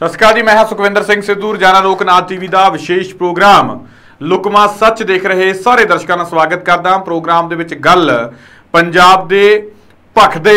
ਸਤਿ ਸ਼੍ਰੀ ਅਕਾਲ ਜੀ, ਮੈਂ ਹਾਂ ਸੁਖਵਿੰਦਰ ਸਿੰਘ ਸਿੱਧੂ, ਰਜਾਨਾ ਲੋਕਨਾਥ ਟੀਵੀ ਦਾ ਵਿਸ਼ੇਸ਼ ਪ੍ਰੋਗਰਾਮ। ਲੁਕਮਾ ਸੱਚ ਦੇਖ ਰਹੇ ਸਾਰੇ ਦਰਸ਼ਕਾਂ ਦਾ ਸਵਾਗਤ ਕਰਦਾ ਪ੍ਰੋਗਰਾਮ ਦੇ ਵਿੱਚ ਗੱਲ ਪੰਜਾਬ ਦੇ ਭਖ ਦੇ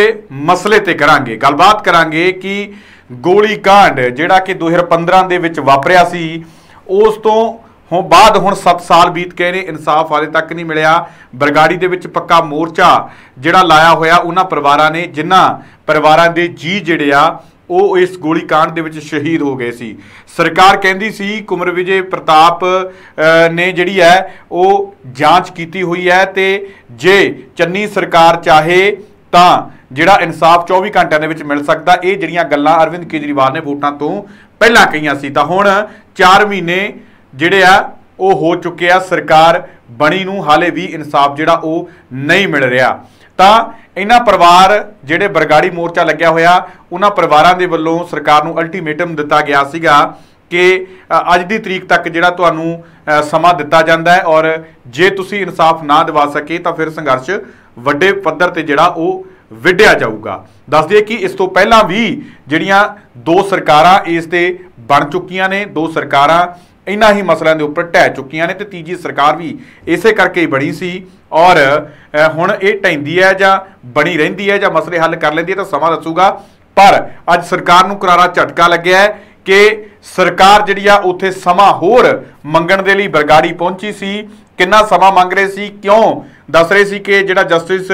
ਮਸਲੇ ਤੇ ਕਰਾਂਗੇ। ਗੱਲਬਾਤ ਕਰਾਂਗੇ ਕਿ ਗੋਲੀ ਕਾਂਡ ਜਿਹੜਾ ਕਿ 2015 ਦੇ ਵਿੱਚ ਵਾਪਰਿਆ ਸੀ, ਉਸ ਤੋਂ ਹੁਣ ਬਾਅਦ ਹੁਣ 7 ਸਾਲ ਬੀਤ ਗਏ ਨੇ, ਇਨਸਾਫ ਹਾਲੇ ਤੱਕ ਨਹੀਂ ਮਿਲਿਆ। ਬਰਗਾੜੀ ਦੇ ਵਿੱਚ ਪੱਕਾ ਮੋਰਚਾ ਜਿਹੜਾ ਲਾਇਆ ਹੋਇਆ, ਉਹਨਾਂ ਪਰਿਵਾਰਾਂ ਨੇ, ਜਿਨ੍ਹਾਂ ਪਰਿਵਾਰਾਂ ਦੇ ਜੀ ਜਿਹੜੇ ਆ ਉਹ ਇਸ ਗੋਲੀ ਦੇ ਵਿੱਚ ਸ਼ਹੀਦ ਹੋ ਗਏ ਸੀ। ਸਰਕਾਰ ਕਹਿੰਦੀ ਸੀ, ਕੁਮਰ ਵਿਜੇ ਪ੍ਰਤਾਪ ਨੇ ਜਿਹੜੀ ਹੈ, ਉਹ ਜਾਂਚ ਕੀਤੀ ਹੋਈ ਹੈ ਤੇ ਜੇ ਚੰਨੀ ਸਰਕਾਰ ਚਾਹੇ ਤਾਂ ਜਿਹੜਾ ਇਨਸਾਫ 24 ਘੰਟਿਆਂ ਦੇ ਵਿੱਚ ਮਿਲ ਸਕਦਾ, ਇਹ ਜਿਹੜੀਆਂ ਗੱਲਾਂ ਅਰਵਿੰਦ ਕੇਜਰੀਵਾਲ ਨੇ ਵੋਟਾਂ ਤੋਂ ਪਹਿਲਾਂ ਕਹੀਆਂ ਸੀ, ਤਾਂ ਹੁਣ 4 ਮਹੀਨੇ ਜਿਹੜੇ ਆ, ਉਹ ਹੋ ਚੁੱਕੇ ਆ, ਸਰਕਾਰ ਬਣੀ ਨੂੰ ਹਾਲੇ ਵੀ ਇਨਸਾਫ ਜਿਹੜਾ ਉਹ ਨਹੀਂ ਮਿਲ ਰਿਹਾ। ਤਾਂ ਇਹਨਾਂ ਪਰਿਵਾਰ ਜਿਹੜੇ ਬਰਗਾੜੀ ਮੋਰਚਾ ਲੱਗਿਆ ਹੋਇਆ, ਉਹਨਾਂ ਪਰਿਵਾਰਾਂ ਦੇ ਵੱਲੋਂ ਸਰਕਾਰ ਨੂੰ ਅਲਟੀਮੇਟਮ ਦਿੱਤਾ ਗਿਆ ਸੀਗਾ ਕਿ ਅੱਜ ਦੀ ਤਰੀਕ ਤੱਕ ਜਿਹੜਾ ਤੁਹਾਨੂੰ ਸਮਾਂ ਦਿੱਤਾ ਜਾਂਦਾ ਹੈ ਔਰ ਜੇ ਤੁਸੀਂ ਇਨਸਾਫ ਨਾ ਦਿਵਾ ਸਕੇ ਤਾਂ ਫਿਰ ਸੰਘਰਸ਼ ਵੱਡੇ ਪੱਧਰ ਤੇ ਜਿਹੜਾ ਉਹ ਵਿੱਢਿਆ ਜਾਊਗਾ। ਦੱਸ ਦਈਏ ਕਿ ਇਸ ਤੋਂ ਪਹਿਲਾਂ ਵੀ ਜਿਹੜੀਆਂ ਦੋ ਸਰਕਾਰਾਂ ਇਸ ਤੇ ਬਣ ਚੁੱਕੀਆਂ ਨੇ, ਦੋ ਸਰਕਾਰਾਂ ਇਹਨਾਂ ਹੀ ਮਸਲਿਆਂ ਦੇ ਉੱਪਰ ਢਹਿ ਚੁੱਕੀਆਂ ਨੇ ਤੇ ਤੀਜੀ ਸਰਕਾਰ ਵੀ ਇਸੇ ਕਰਕੇ ਹੀ ਬਣੀ ਸੀ ਔਰ ਹੁਣ ਇਹ ਢੈਂਦੀ ਹੈ ਜਾਂ ਬਣੀ ਰਹਿੰਦੀ ਹੈ ਜਾਂ ਮਸਲੇ ਹੱਲ ਕਰ ਲੈਂਦੀ ਹੈ ਤਾਂ ਸਮਾਂ ਦੱਸੂਗਾ। ਪਰ ਅੱਜ ਸਰਕਾਰ ਨੂੰ ਕਰਾਰਾ ਝਟਕਾ ਲੱਗਿਆ ਹੈ ਕਿ ਸਰਕਾਰ ਜਿਹੜੀ ਆ, ਉੱਥੇ ਸਮਾਂ ਹੋਰ ਮੰਗਣ ਦੇ ਲਈ ਬਰਗਾੜੀ ਪਹੁੰਚੀ ਸੀ। ਕਿੰਨਾ ਸਮਾਂ ਮੰਗ ਰਹੇ ਸੀ, ਕਿਉਂ? ਦੱਸ ਰਹੇ ਸੀ ਕਿ ਜਿਹੜਾ ਜਸਟਿਸ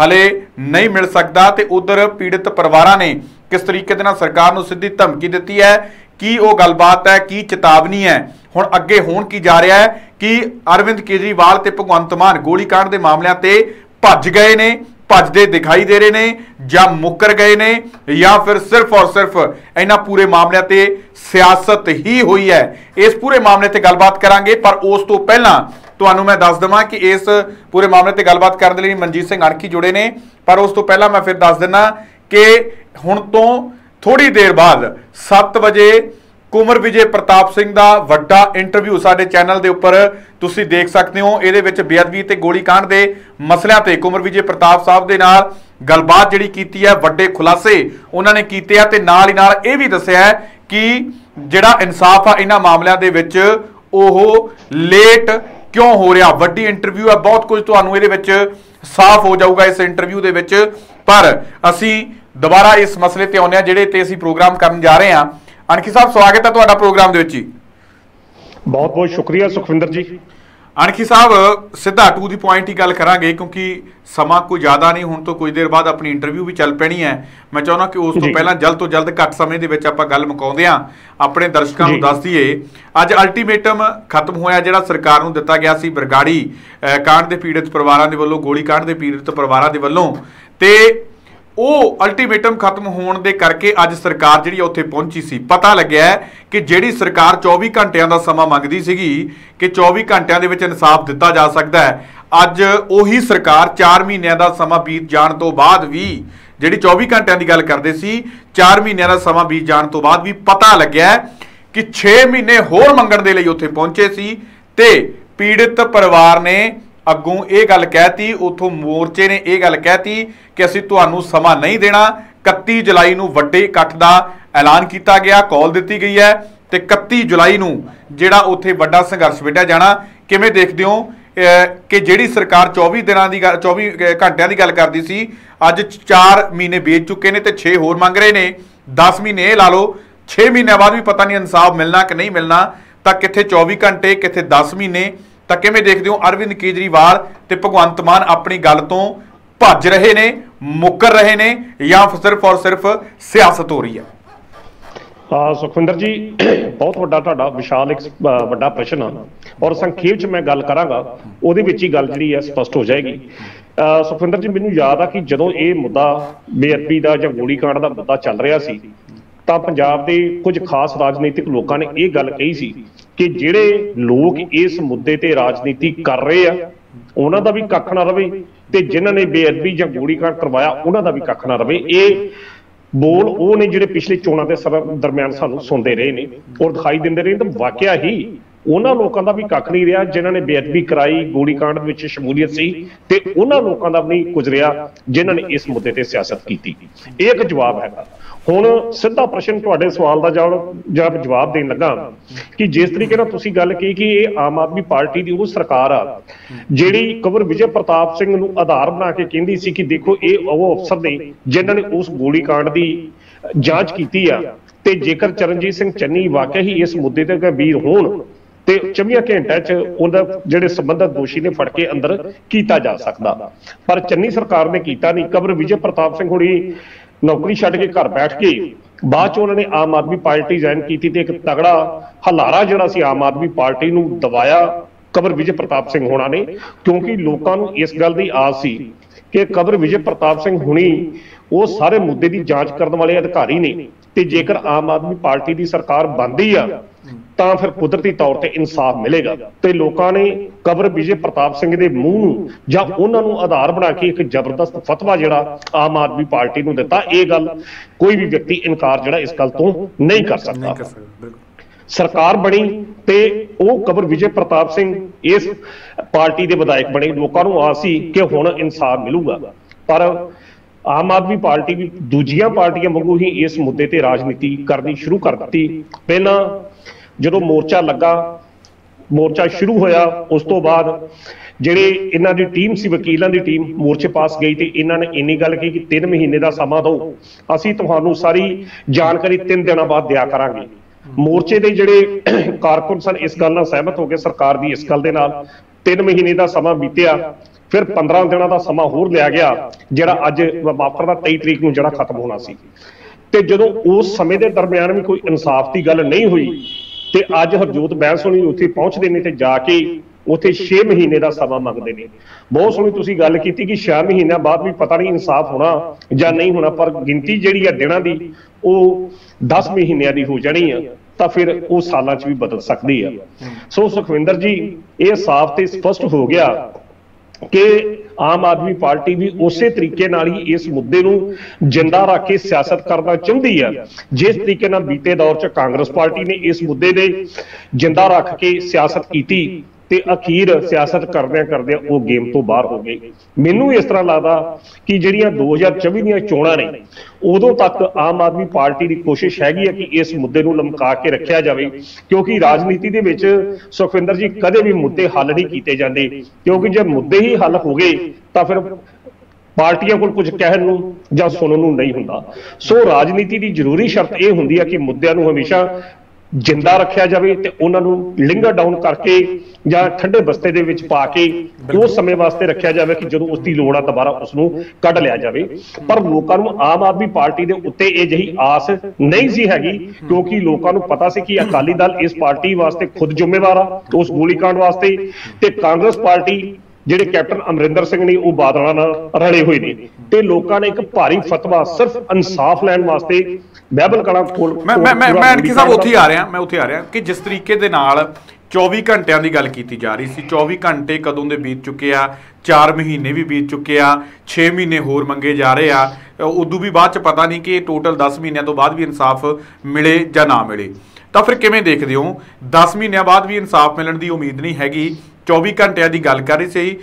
ਹਲੇ ਨਹੀਂ ਮਿਲ ਸਕਦਾ ਤੇ ਉਧਰ ਪੀੜਤ ਪਰਿਵਾਰਾਂ ਨੇ ਕਿਸ ਤਰੀਕੇ ਦੇ ਨਾਲ ਸਰਕਾਰ ਨੂੰ ਸਿੱਧੀ ਧਮਕੀ ਦਿੱਤੀ ਹੈ ਕੀ ਉਹ ਗੱਲਬਾਤ ਹੈ, ਕੀ ਚੇਤਾਵਨੀ ਹੈ? ਹੁਣ ਅੱਗੇ ਹੋਣ ਕੀ ਜਾ ਰਿਹਾ ਹੈ? ਕਿ ਅਰਵਿੰਦ ਕੇਜਰੀਵਾਲ ਤੇ ਭਗਵੰਤ ਮਾਨ ਗੋਲੀकांड ਦੇ ਮਾਮਲਿਆਂ ਤੇ ਭੱਜ ਗਏ ਨੇ, ਭੱਜਦੇ ਦਿਖਾਈ ਦੇ ਰਹੇ ਨੇ ਜਾਂ ਮੁੱਕਰ ਗਏ ਨੇ ਜਾਂ ਫਿਰ ਸਿਰਫ ਔਰ ਸਿਰਫ ਇਹਨਾਂ ਪੂਰੇ ਮਾਮਲਿਆਂ ਤੇ ਸਿਆਸਤ ਹੀ ਹੋਈ ਹੈ? ਇਸ ਪੂਰੇ ਮਾਮਲੇ ਤੇ ਗੱਲਬਾਤ ਕਰਾਂਗੇ, ਪਰ ਉਸ ਤੋਂ ਪਹਿਲਾਂ ਤੁਹਾਨੂੰ ਮੈਂ ਦੱਸ ਦਵਾਂ ਕਿ ਇਸ ਪੂਰੇ ਮਾਮਲੇ ਤੇ ਗੱਲਬਾਤ ਕਰਨ ਦੇ ਲਈ ਮਨਜੀਤ ਸਿੰਘ ਅਣਖੀ ਜੁੜੇ ਨੇ। ਪਰ ਉਸ ਤੋਂ ਪਹਿਲਾਂ ਮੈਂ ਫਿਰ ਦੱਸ ਦਿੰਨਾ ਕਿ ਹੁਣ ਤੋਂ ਥੋੜੀ ਦੇਰ ਬਾਅਦ 7 ਵਜੇ ਕੁਮਰ ਵਿਜੇ ਪ੍ਰਤਾਪ ਸਿੰਘ ਦਾ ਵੱਡਾ ਇੰਟਰਵਿਊ ਸਾਡੇ ਚੈਨਲ ਦੇ ਉੱਪਰ ਤੁਸੀਂ ਦੇਖ ਸਕਦੇ ਹੋ। ਇਹਦੇ ਵਿੱਚ ਬੇਅਦਬੀ ਤੇ ਗੋਲੀकांड ਦੇ ਮਸਲਿਆਂ ਤੇ ਕੁਮਰ ਵਿਜੇ ਪ੍ਰਤਾਪ ਸਾਹਿਬ ਦੇ ਨਾਲ ਗੱਲਬਾਤ ਜਿਹੜੀ ਕੀਤੀ ਹੈ, ਵੱਡੇ ਖੁਲਾਸੇ ਉਹਨਾਂ ਨੇ ਕੀਤੇ ਆ ਤੇ ਨਾਲ ਹੀ ਨਾਲ ਇਹ ਵੀ ਦੱਸਿਆ ਕਿ ਜਿਹੜਾ ਇਨਸਾਫ ਆ ਇਹਨਾਂ ਮਾਮਲਿਆਂ ਦੇ ਵਿੱਚ ਉਹ ਲੇਟ ਕਿਉਂ ਹੋ ਰਿਹਾ? ਵੱਡੀ ਇੰਟਰਵਿਊ ਹੈ ਬਹੁਤ ਕੁਝ ਤੁਹਾਨੂੰ ਇਹਦੇ ਵਿੱਚ ਸਾਫ਼ ਹੋ ਜਾਊਗਾ ਇਸ ਇੰਟਰਵਿਊ ਦੇ ਵਿੱਚ। ਪਰ ਅਸੀਂ ਦੁਬਾਰਾ ਇਸ ਮਸਲੇ ਤੇ ਆਉਂਦੇ ਹਾਂ ਜਿਹੜੇ ਤੇ ਅਸੀਂ ਪ੍ਰੋਗਰਾਮ ਕਰਨ ਜਾ ਰਹੇ ਹਾਂ। ਅਣਖੀ ਸਾਹਿਬ ਸਵਾਗਤ ਹੈ ਤੁਹਾਡਾ ਪ੍ਰੋਗਰਾਮ ਦੇ ਵਿੱਚ ਜੀ। ਬਹੁਤ ਬਹੁਤ ਸ਼ੁਕਰੀਆ ਸੁਖਵਿੰਦਰ ਜੀ। ਅਣਖੀ ਸਾਹਿਬ ਸਿੱਧਾ ਟੂ ਦੀ ਪੁਆਇੰਟ ਹੀ ਗੱਲ ਕਰਾਂਗੇ ਕਿਉਂਕਿ ਸਮਾਂ ਕੋਈ ਜ਼ਿਆਦਾ ਨਹੀਂ ਹੁਣ ਤੋਂ ਕੁਝ ਦੇਰ ਬਾਅਦ ਆਪਣੀ ਇੰਟਰਵਿਊ ਵੀ ਚੱਲ ਪੈਣੀ ਹੈ। ਮੈਂ ਚਾਹੁੰਦਾ ਕਿ ਉਸ ਤੋਂ। ਪਹਿਲਾਂ ਜਲਦ ਤੋਂ ਜਲਦ ਘੱਟ ਸਮੇਂ ਦੇ ਵਿੱਚ ਆਪਾਂ ਗੱਲ ਮੁਕਾਉਂਦੇ ਹਾਂ। ਆਪਣੇ ਦਰਸ਼ਕਾਂ ਨੂੰ। ਦੱਸ ਦਈਏ ਅੱਜ ਅਲਟੀਮੇਟਮ ਖਤਮ ਹੋਇਆ ਜਿਹੜਾ ਸਰਕਾਰ ਨੂੰ ਦਿੱਤਾ ਗਿਆ ਸੀ ਬਰਗਾੜੀ ਕਾਂਡ ਦੇ ਪੀੜਤ ਪਰਿਵਾਰਾਂ ਦੇ ਵੱਲੋਂ ਗੋਲੀ ਕਾਂਡ ਦੇ ਪੀੜਤ ਪਰਿਵਾਰਾਂ ਦੇ ਵੱਲੋਂ। ਤੇ ਉਹ ਅਲਟੀਮੇਟਮ ਖਤਮ ਹੋਣ ਦੇ ਕਰਕੇ ਅੱਜ ਸਰਕਾਰ ਜਿਹੜੀ ਆ ਉੱਥੇ ਪਹੁੰਚੀ ਸੀ। ਪਤਾ ਲੱਗਿਆ ਕਿ ਜਿਹੜੀ ਸਰਕਾਰ 24 ਘੰਟਿਆਂ ਦਾ ਸਮਾਂ ਮੰਗਦੀ ਸੀਗੀ ਕਿ 24 ਘੰਟਿਆਂ ਦੇ ਵਿੱਚ ਇਨਸਾਫ ਦਿੱਤਾ ਜਾ ਸਕਦਾ ਹੈ, ਅੱਜ ਉਹੀ ਸਰਕਾਰ 4 ਮਹੀਨਿਆਂ ਦਾ ਸਮਾਂ ਬੀਤ ਜਾਣ ਤੋਂ ਬਾਅਦ ਵੀ ਜਿਹੜੀ 24 ਘੰਟਿਆਂ ਦੀ ਗੱਲ ਕਰਦੇ ਸੀ 4 ਮਹੀਨਿਆਂ ਦਾ ਸਮਾਂ ਬੀਤ ਜਾਣ ਤੋਂ ਬਾਅਦ ਵੀ ਪਤਾ ਲੱਗਿਆ ਕਿ 6 ਮਹੀਨੇ ਹੋਰ ਮੰਗਣ ਦੇ ਲਈ ਉੱਥੇ ਪਹੁੰਚੇ ਸੀ ਤੇ ਪੀੜਿਤ ਪਰਿਵਾਰ ਨੇ ਅੱਗੋਂ ਇਹ ਗੱਲ ਕਹਿਤੀ, ਉਥੋਂ ਮੋਰਚੇ ਨੇ ਇਹ ਗੱਲ ਕਹਿਤੀ ਕਿ ਅਸੀਂ ਤੁਹਾਨੂੰ ਸਮਾਂ ਨਹੀਂ ਦੇਣਾ। 31 ਜੁਲਾਈ ਨੂੰ ਵੱਡੇ ਇਕੱਠ ਦਾ ਐਲਾਨ ਕੀਤਾ ਗਿਆ, ਕਾਲ ਦਿੱਤੀ ਗਈ ਹੈ ਤੇ 31 ਜੁਲਾਈ ਨੂੰ ਜਿਹੜਾ ਉੱਥੇ ਵੱਡਾ ਸੰਘਰਸ਼ ਵਿੱਢਿਆ ਜਾਣਾ, ਕਿਵੇਂ ਦੇਖਦੇ ਹੋ? ਕਿ ਜਿਹੜੀ ਸਰਕਾਰ 24 ਦਿਨਾਂ ਦੀ ਗੱਲ 24 ਘੰਟਿਆਂ ਦੀ ਗੱਲ ਕਰਦੀ ਸੀ, ਅੱਜ 4 ਮਹੀਨੇ ਵੇਚ ਚੁੱਕੇ ਨੇ ਤੇ 6 ਹੋਰ ਮੰਗ ਰਹੇ ਨੇ। 10 ਮਹੀਨੇ ਇਹ ਲਾ ਲਓ 6 ਮਹੀਨਿਆਂ ਬਾਅਦ ਵੀ ਪਤਾ ਨਹੀਂ ਇਨਸਾਫ ਮਿਲਣਾ ਕਿ ਨਹੀਂ ਮਿਲਣਾ, ਤਾਂ ਕਿੱਥੇ 24 ਘੰਟੇ, ਕਿੱਥੇ 10 ਮਹੀਨੇ ਤਾਂ ਕਿਵੇਂ ਦੇਖਦੇ ਹੋ ਅਰਵਿੰਦ ਕੇਜਰੀਵਾਲ ਤੇ ਭਗਵੰਤ ਮਾਨ ਆਪਣੀ ਗੱਲ ਤੋਂ ਭੱਜ ਰਹੇ ਨੇ ਮੁੱਕਰ ਰਹੇ ਨੇ ਜਾਂ ਸਿਰਫ ਔਰ ਸਿਰਫ ਸਿਆਸਤ ਹੋ ਰਹੀ ਹੈ? ਆ ਸੁਖਵਿੰਦਰ ਜੀ ਬਹੁਤ ਵੱਡਾ ਤੁਹਾਡਾ ਵਿਸ਼ਾਲ ਇੱਕ ਵੱਡਾ ਪ੍ਰਸ਼ਨ ਆ ਔਰ ਸੰਖੇਪ ਚ ਮੈਂ ਗੱਲ ਕਰਾਂਗਾ ਉਹਦੇ ਵਿੱਚ ਹੀ ਗੱਲ ਜਿਹੜੀ ਹੈ ਸਪਸ਼ਟ ਹੋ ਜਾਏਗੀ। ਅ, ਸੁਖਵਿੰਦਰ ਜੀ ਮੈਨੂੰ ਯਾਦ ਆ ਕਿ ਜਦੋਂ ਇਹ ਮੁੱਦਾ ਬੇਅਦਬੀ ਦਾ ਜਾਂ ਗੋਲੀकांड ਦਾ ਮੁੱਦਾ ਚੱਲ ਰਿਹਾ ਸੀ ਤਾਂ ਪੰਜਾਬ ਦੇ ਕੁਝ ਖਾਸ ਰਾਜਨੀਤਿਕ ਲੋਕਾਂ ਨੇ ਇਹ ਗੱਲ ਕਹੀ ਸੀ ਕਿ ਜਿਹੜੇ ਲੋਕ ਇਸ ਮੁੱਦੇ ਤੇ ਰਾਜਨੀਤੀ ਕਰ ਰਹੇ ਆ, ਉਹਨਾਂ ਦਾ ਵੀ ਕੱਖ ਨਾ ਰਵੇ ਤੇ ਜਿਨ੍ਹਾਂ ਨੇ ਬੇਅਦਬੀ ਜਾਂ ਗੋਲੀਕਾਂਡ ਕਰਵਾਇਆ, ਉਹਨਾਂ ਦਾ ਵੀ ਕੱਖ ਨਾ ਰਵੇ। ਇਹ ਬੋਲ ਉਹ ਨੇ ਜਿਹੜੇ ਪਿਛਲੇ ਚੋਣਾਂ ਦੇ ਸਮੇਂ ਦਰਮਿਆਨ ਸਾਨੂੰ ਸੁਣਦੇ ਰਹੇ ਨੇ ਔਰ ਦਿਖਾਈ ਦਿੰਦੇ ਰਹੇ ਤਾਂ ਵਾਕਿਆ ਹੀ ਉਹਨਾਂ ਲੋਕਾਂ ਦਾ ਵੀ ਕੱਖ ਨਹੀਂ ਰਿਹਾ, ਜਿਨ੍ਹਾਂ ਨੇ ਬੇਅਦਬੀ ਕਰਾਈ ਗੋਲੀਕਾਂਡ ਵਿੱਚ ਸ਼ਮੂਲੀਅਤ ਸੀ ਤੇ ਉਹਨਾਂ ਲੋਕਾਂ ਦਾ ਵੀ ਨਹੀਂ ਗੁਜ਼ਰਿਆ ਜਿਨ੍ਹਾਂ ਨੇ ਇਸ ਮੁੱਦੇ ਤੇ ਸਿਆਸਤ ਕੀਤੀ। ਇਹ ਇੱਕ ਜਵਾਬ ਹੈਗਾ। ਹੁਣ ਸਿੱਧਾ ਪ੍ਰਸ਼ਨ ਤੁਹਾਡੇ ਸਵਾਲ ਦਾ ਜਵਾਬ ਜਵਾਬ ਦੇਣ ਲੱਗਾ ਕਿ ਜਿਸ ਤਰੀਕੇ ਨਾਲ ਤੁਸੀਂ ਗੱਲ ਕੀਤੀ ਕਿ ਇਹ ਆਮ ਆਦਮੀ ਪਾਰਟੀ ਦੀ ਉਹ ਸਰਕਾਰ ਆ, ਜਿਹੜੀ ਕਵਰ ਵਿਜੇ ਪ੍ਰਤਾਪ ਸਿੰਘ ਨੂੰ ਆਧਾਰ ਬਣਾ ਕੇ ਕਹਿੰਦੀ ਸੀ ਕਿ ਦੇਖੋ ਇਹ ਉਹ ਅਫਸਰ ਨੇ ਜਿਨ੍ਹਾਂ ਨੇ ਉਸ ਗੋਲੀकांड ਦੀ ਜਾਂਚ ਕੀਤੀ ਆ ਤੇ ਜੇਕਰ ਚਰਨਜੀਤ ਸਿੰਘ ਚੰਨੀ ਵਾਕਿਆ ਹੀ ਇਸ ਮੁੱਦੇ ਤੇ ਗੰਭੀਰ ਹੋਣ ਤੇ 24 ਘੰਟਿਆਂ 'ਚ ਉਹਦਾ ਜਿਹੜੇ ਸੰਬੰਧਤ ਦੋਸ਼ੀ ਨੇ ਫੜ ਕੇ ਅੰਦਰ ਕੀਤਾ ਜਾ ਸਕਦਾ। ਪਰ ਚੰਨੀ ਸਰਕਾਰ ਨੇ ਕੀਤਾ ਨਹੀਂ। ਕਬਰ ਵਿਜੇ ਪ੍ਰਤਾਪ ਸਿੰਘ ਹੁਣੀ ਨੌਕਰੀ ਛੱਡ ਕੇ ਘਰ ਬੈਠ ਕੇ ਬਾਅਦ 'ਚ ਉਹਨਾਂ ਨੇ ਆਮ ਆਦਮੀ ਪਾਰਟੀ ਜੁਆਇਨ ਕੀਤੀ ਤੇ ਇੱਕ ਤਗੜਾ ਹਲਾਰਾ ਜਿਹੜਾ ਸੀ ਆਮ ਆਦਮੀ ਪਾਰਟੀ ਨੂੰ ਦਵਾਇਆ ਕਬਰ ਵਿਜੇ ਪ੍ਰਤਾਪ ਸਿੰਘ ਹੋਣਾ ਨੇ, ਕਿਉਂਕਿ ਲੋਕਾਂ ਨੂੰ ਇਸ ਗੱਲ ਦੀ ਆਸ ਸੀ ਕਿ ਕਬਰ ਵਿਜੇ ਪ੍ਰਤਾਪ ਸਿੰਘ ਹੁਣੀ ਉਹ ਸਾਰੇ ਮੁੱਦੇ ਦੀ ਜਾਂਚ ਕਰਨ ਵਾਲੇ ਅਧਿਕਾਰੀ ਨੇ ਤੇ ਜੇਕਰ ਆਮ ਆਦਮੀ ਪਾਰਟੀ ਦੀ ਸਰਕਾਰ ਬਣਦੀ ਆ ਤਾਂ ਫਿਰ ਕੁਦਰਤੀ ਤੌਰ ਤੇ ਇਨਸਾਫ ਮਿਲੇਗਾ। ਤੇ ਲੋਕਾਂ ਨੇ ਕਬਰ ਵਿਜੇ ਪ੍ਰਤਾਪ ਸਿੰਘ ਦੇ ਮੂੰਹ ਨੂੰ ਜਾਂ ਉਹਨਾਂ ਨੂੰ ਆਧਾਰ ਬਣਾ ਕੇ ਇੱਕ ਜ਼ਬਰਦਸਤ ਫਤਵਾ ਜਿਹੜਾ ਆਮ ਆਦਮੀ ਪਾਰਟੀ ਨੂੰ ਦਿੱਤਾ ਇਹ ਗੱਲ ਕੋਈ ਵੀ ਵਿਅਕਤੀ ਇਨਕਾਰ ਜਿਹੜਾ ਇਸ ਗੱਲ ਤੋਂ ਨਹੀਂ ਕਰ ਸਕਦਾ। ਸਰਕਾਰ ਬਣੀ ਤੇ ਉਹ ਕਬਰ ਵਿਜੇ ਪ੍ਰਤਾਪ ਸਿੰਘ ਇਸ ਪਾਰਟੀ ਦੇ ਵਿਧਾਇਕ ਬਣੇ। ਲੋਕਾਂ ਨੂੰ ਆਸ ਸੀ ਕਿ ਹੁਣ ਇਨਸਾਫ ਮਿਲੂਗਾ। ਪਰ ਆਮ ਆਦਮੀ ਪਾਰਟੀ ਵੀ ਦੂਜੀਆਂ ਪਾਰਟੀਆਂ ਵਾਂਗੂ ਹੀ ਇਸ ਮੁੱਦੇ ਤੇ ਰਾਜਨੀਤੀ ਕਰਨੀ ਸ਼ੁਰੂ ਕਰ ਦਿੱਤੀ। ਪਹਿਲਾਂ ਜਦੋਂ ਮੋਰਚਾ ਲੱਗਾ, ਮੋਰਚਾ ਸ਼ੁਰੂ ਹੋਇਆ, ਉਸ ਤੋਂ ਬਾਅਦ ਜਿਹੜੇ ਇਹਨਾਂ ਦੀ ਟੀਮ ਸੀ, ਵਕੀਲਾਂ ਦੀ ਟੀਮ ਮੋਰਚੇ ਪਾਸ ਗਈ ਤੇ ਇਹਨਾਂ ਨੇ ਇੰਨੀ ਗੱਲ ਕਹੀ ਕਿ 3 ਮਹੀਨੇ ਦਾ ਸਮਾਂ ਦਿਓ। ਅਸੀਂ ਤੁਹਾਨੂੰ ਸਾਰੀ ਜਾਣਕਾਰੀ 3 ਦਿਨਾਂ ਬਾਅਦ ਦਿਆ ਕਰਾਂਗੇ। ਮੋਰਚੇ ਦੇ ਜਿਹੜੇ ਕਾਰਕੁਨ ਸਨ, ਇਸ ਗੱਲ ਨਾਲ ਸਹਿਮਤ ਹੋ ਗਏ ਸਰਕਾਰ ਦੀ ਇਸ ਗੱਲ ਦੇ ਨਾਲ 3 ਮਹੀਨੇ ਦਾ ਸਮਾਂ ਬੀਤਿਆ, ਫਿਰ 15 ਦਿਨਾਂ ਦਾ ਸਮਾਂ ਹੋਰ ਲਿਆ ਗਿਆ, ਜਿਹੜਾ ਅੱਜ ਵਾਪਰਦਾ 23 ਤਰੀਕ ਨੂੰ ਜਿਹੜਾ ਖਤਮ ਹੋਣਾ ਸੀ। ਤੇ ਜਦੋਂ ਉਸ ਸਮੇਂ ਦੇ ਦਰਮਿਆਨ ਵੀ ਕੋਈ ਇਨਸਾਫ ਦੀ ਗੱਲ ਨਹੀਂ ਹੋਈ ਤੇ ਅੱਜ ਹਰਜੋਤ ਬੈਂਸ ਹੋਣੀ ਉੱਥੇ ਪਹੁੰਚਦੇ ਨੇ ਤੇ ਜਾ ਕੇ ਉੱਥੇ 6 ਮਹੀਨੇ ਦਾ ਸਮਾਂ ਮੰਗਦੇ ਨੇ। ਬਹੁਤ ਸੋਹਣੀ ਤੁਸੀਂ ਗੱਲ ਕੀਤੀ ਕਿ 6 ਮਹੀਨਿਆਂ ਬਾਅਦ ਵੀ ਪਤਾ ਨਹੀਂ ਇਨਸਾਫ ਹੋਣਾ ਜਾਂ ਨਹੀਂ ਹੋਣਾ, ਪਰ ਗਿਣਤੀ ਜਿਹੜੀ ਆ ਦਿਨਾਂ ਦੀ, ਉਹ 10 ਮਹੀਨਿਆਂ ਦੀ ਹੋ ਜਾਣੀ ਆ, ਤਾਂ ਫਿਰ ਉਹ ਸਾਲਾਂ 'ਚ ਵੀ ਬਦਲ ਸਕਦੀ ਆ। ਸੋ ਸੁਖਵਿੰਦਰ ਜੀ, ਇਹ ਸਾਫ਼ ਤੇ ਸਪਸ਼ਟ ਹੋ ਗਿਆ ਕਿ ਆਮ ਆਦਮੀ ਪਾਰਟੀ ਵੀ ਉਸੇ ਤਰੀਕੇ ਨਾਲ ਹੀ ਇਸ ਮੁੱਦੇ ਨੂੰ ਜਿੰਦਾ ਰੱਖ ਕੇ ਸਿਆਸਤ ਕਰਨਾ ਚਾਹੁੰਦੀ ਹੈ ਜਿਸ ਤਰੀਕੇ ਨਾਲ ਬੀਤੇ ਦੌਰ 'ਚ ਕਾਂਗਰਸ ਪਾਰਟੀ ਨੇ ਇਸ ਮੁੱਦੇ ਦੇ ਜਿੰਦਾ ਰੱਖ ਕੇ ਸਿਆਸਤ ਕੀਤੀ ਤੇ ਅਖੀਰ ਸਿਆਸਤ ਕਰਦਿਆਂ ਕਰਦਿਆਂ ਉਹ ਗੇਮ ਤੋਂ ਬਾਹਰ ਹੋ ਗਏ ਮੈਨੂੰ ਇਸ ਤਰ੍ਹਾਂ ਲੱਗਦਾ ਕਿ ਜਿਹੜੀਆਂ 2024 ਦੀਆਂ ਚੋਣਾਂ ਨੇ, ਉਦੋਂ ਤੱਕ ਆਮ ਆਦਮੀ ਪਾਰਟੀ ਦੀ ਕੋਸ਼ਿਸ਼ ਹੈਗੀ ਹੈ ਕਿ ਇਸ ਮੁੱਦੇ ਨੂੰ ਲਮਕਾ ਕੇ ਰੱਖਿਆ ਜਾਵੇ, ਕਿਉਂਕਿ ਰਾਜਨੀਤੀ ਦੇ ਵਿੱਚ ਸੁਖਵਿੰਦਰ ਜੀ ਕਦੇ ਵੀ ਮੁੱਦੇ ਹੱਲ ਨਹੀਂ ਕੀਤੇ ਜਾਂਦੇ। ਕਿਉਂਕਿ ਜੇ ਮੁੱਦੇ ਹੀ ਹੱਲ ਹੋ ਗਏ, ਤਾਂ ਫਿਰ ਪਾਰਟੀਆਂ ਕੋਲ ਕੁਝ ਕਹਿਣ ਨੂੰ ਜਾਂ ਸੁਣਨ ਨੂੰ ਨਹੀਂ ਹੁੰਦਾ। ਸੋ ਰਾਜਨੀਤੀ ਦੀ ਜ਼ਰੂਰੀ ਸ਼ਰਤ ਇਹ ਹੁੰਦੀ ਹੈ ਕਿ ਮੁੱਦਿਆਂ ਨੂੰ ਹਮੇਸ਼ਾ ਜਿੰਦਾ ਰੱਖਿਆ ਜਾਵੇ ਤੇ ਉਹਨਾਂ ਨੂੰ ਲਿੰਗਰ ਡਾਊਨ ਕਰਕੇ ਜਾਂ ਠੰਡੇ ਬਸਤੇ ਦੇ ਵਿੱਚ ਪਾ ਕੇ ਉਸ ਸਮੇਂ ਵਾਸਤੇ ਰੱਖਿਆ ਜਾਵੇ ਕਿ ਜਦੋਂ ਉਸ ਦੀ ਲੋੜ ਆ ਦੁਬਾਰਾ ਉਸ ਨੂੰ ਕੱਢ ਲਿਆ ਜਾਵੇ। ਪਰ ਲੋਕਾਂ ਨੂੰ ਆਮ ਆਦਮੀ ਪਾਰਟੀ ਦੇ ਉੱਤੇ ਇਹ ਜਹੀ ਆਸ ਨਹੀਂ ਸੀ ਹੈਗੀ ਕਿਉਂਕਿ ਲੋਕਾਂ ਨੂੰ ਪਤਾ ਸੀ ਕਿ ਅਕਾਲੀ ਦਲ ਇਸ ਪਾਰਟੀ ਵਾਸਤੇ ਖੁਦ ਜ਼ਿੰਮੇਵਾਰ ਆ ਉਸ ਗੋਲੀकांड ਵਾਸਤੇ ਤੇ ਕਾਂਗਰਸ ਪਾਰਟੀ ਜਿਹੜੇ ਕੈਪਟਨ ਅਮਰਿੰਦਰ ਸਿੰਘ ਨੇ ਉਹ ਬਾਦਲਾਂ ਨਾਲ ਰਲੇ ਹੋਏ ਨੇ ਤੇ ਲੋਕਾਂ ਨੇ ਇੱਕ ਭਾਰੀ ਫਤਵਾ ਸਿਰਫ ਇਨਸਾਫ ਲੈਣ ਵਾਸਤੇ ਬਾਈਬਲ ਕਲਾ ਕੋਲ ਮੈਂ ਮੈਂ ਮੈਂ ਅਣਖੀ ਸਾਹਿਬ ਉੱਥੇ ਆ ਰਿਹਾ ਮੈਂ ਉੱਥੇ ਆ ਰਿਹਾ ਕਿ ਜਿਸ ਤਰੀਕੇ ਦੇ ਨਾਲ 24 ਘੰਟਿਆਂ ਦੀ ਗੱਲ ਕੀਤੀ ਜਾ ਰਹੀ ਸੀ। 24 ਘੰਟੇ ਕਦੋਂ ਦੇ ਬੀਤ ਚੁੱਕੇ ਆ 4 ਮਹੀਨੇ ਵੀ ਬੀਤ ਚੁੱਕੇ ਆ 6 ਮਹੀਨੇ ਹੋਰ ਮੰਗੇ ਜਾ ਰਹੇ ਆ। ਉਦੋਂ ਵੀ ਬਾਅਦ ਚ ਪਤਾ ਨਹੀਂ ਕਿ ਟੋਟਲ 10 ਮਹੀਨਿਆਂ ਤੋਂ ਬਾਅਦ ਵੀ ਇਨਸਾਫ ਮਿਲੇ ਜਾਂ ਨਾ ਮਿਲੇ। ਤਾਂ ਫਿਰ ਕਿਵੇਂ ਦੇਖਦੇ ਹੋ? 10 ਮਹੀਨਿਆਂ ਬਾਅਦ ਵੀ ਇਨਸਾਫ ਮਿਲਣ ਦੀ ਉਮੀਦ ਨਹੀਂ ਹੈਗੀ। 24 ਘੰਟਿਆਂ ਦੀ ਗੱਲ ਕਰ ਰਹੀ ਸੀ।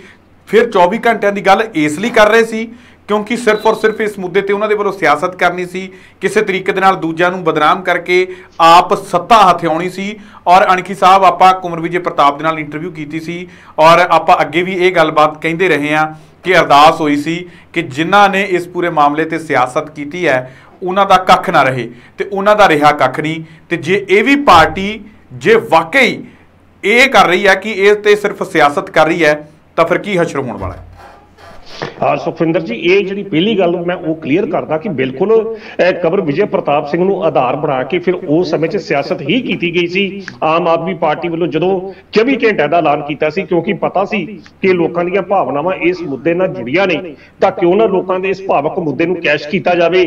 ਫਿਰ 24 ਘੰਟਿਆਂ ਦੀ ਗੱਲ ਇਸ ਲਈ ਕਰ ਰਹੇ ਸੀ ਕਿਉਂਕਿ ਸਿਰਫ ਔਰ ਸਿਰਫ ਇਸ ਮੁੱਦੇ ਤੇ ਉਹਨਾਂ ਦੇ ਵੱਲੋਂ ਸਿਆਸਤ ਕਰਨੀ ਸੀ। ਕਿਸੇ ਤਰੀਕੇ ਦੇ ਨਾਲ ਦੂਜਿਆਂ ਨੂੰ ਬਦਨਾਮ ਕਰਕੇ ਆਪ ਸੱਤਾ ਹਥਿਆਉਣੀ ਸੀ ਔਰ ਅਣਖੀ ਸਾਹਿਬ, ਆਪਾਂ ਕੁਮਰ ਵਿਜੇ ਪ੍ਰਤਾਪ ਦੇ ਨਾਲ ਇੰਟਰਵਿਊ ਕੀਤੀ ਸੀ ਔਰ ਆਪਾਂ ਅੱਗੇ ਵੀ ਇਹ ਗੱਲਬਾਤ ਕਹਿੰਦੇ ਰਹੇ ਹਾਂ ਕਿ ਅਰਦਾਸ ਹੋਈ ਸੀ ਕਿ ਜਿਨ੍ਹਾਂ ਨੇ ਇਸ ਪੂਰੇ ਮਾਮਲੇ ਤੇ ਸਿਆਸਤ ਕੀਤੀ ਹੈ, ਉਹਨਾਂ ਦਾ ਕੱਖ ਨਾ ਰਹੇ ਤੇ ਉਹਨਾਂ ਦਾ ਰਿਹਾ ਕੱਖ ਨਹੀਂ ਤੇ ਜੇ ਇਹ ਵੀ ਪਾਰਟੀ, ਜੇ ਵਾਕਈ ਇਹ ਕਰ ਰਹੀ ਹੈ ਕਿ ਇਹ ਤੇ ਸਿਰਫ ਸਿਆਸਤ ਕਰ ਰਹੀ ਹੈ, ਤਾਂ ਫਿਰ ਕੀ ਹਸ਼ਰ ਹੋਣ ਵਾਲਾ ਹੈ? ਹਾਂ, ਸੁਖਵਿੰਦਰ ਜੀ, ਇਹ ਜਿਹੜੀ ਪਹਿਲੀ ਗੱਲ ਮੈਂ ਉਹ ਕਲੀਅਰ ਕਰਦਾ ਕਿ ਬਿਲਕੁਲ ਕਬਰ ਵਿਜੇ ਪ੍ਰਤਾਪ ਸਿੰਘ ਨੂੰ ਆਧਾਰ ਬਣਾ ਕੇ ਫਿਰ ਉਸ ਸਮੇਂ 'ਚ ਸਿਆਸਤ ਹੀ ਕੀਤੀ ਗਈ ਸੀ। ਆਮ ਆਦਮੀ ਪਾਰਟੀ ਵੱਲੋਂ ਜਦੋਂ 24 ਘੰਟਿਆਂ ਦਾ ਐਲਾਨ ਕੀਤਾ ਸੀ, ਕਿਉਂਕਿ ਪਤਾ ਸੀ ਕਿ ਲੋਕਾਂ ਦੀਆਂ ਭਾਵਨਾਵਾਂ ਇਸ ਮੁੱਦੇ ਨਾਲ ਜੁੜੀਆਂ ਨੇ, ਤਾਂ ਕਿਉਂ ਨਾ ਲੋਕਾਂ ਦੇ ਇਸ ਭਾਵਕ ਮੁੱਦੇ ਨੂੰ ਕੈਸ਼ ਕੀਤਾ ਜਾਵੇ।